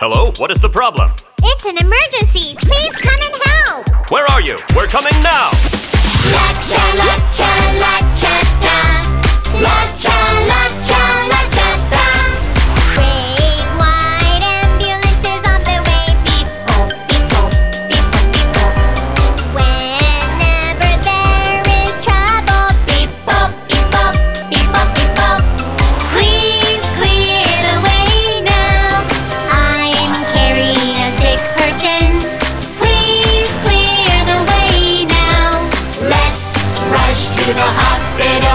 Hello, what is the problem? It's an emergency! Please come and help! Where are you? We're coming now! to the hospital.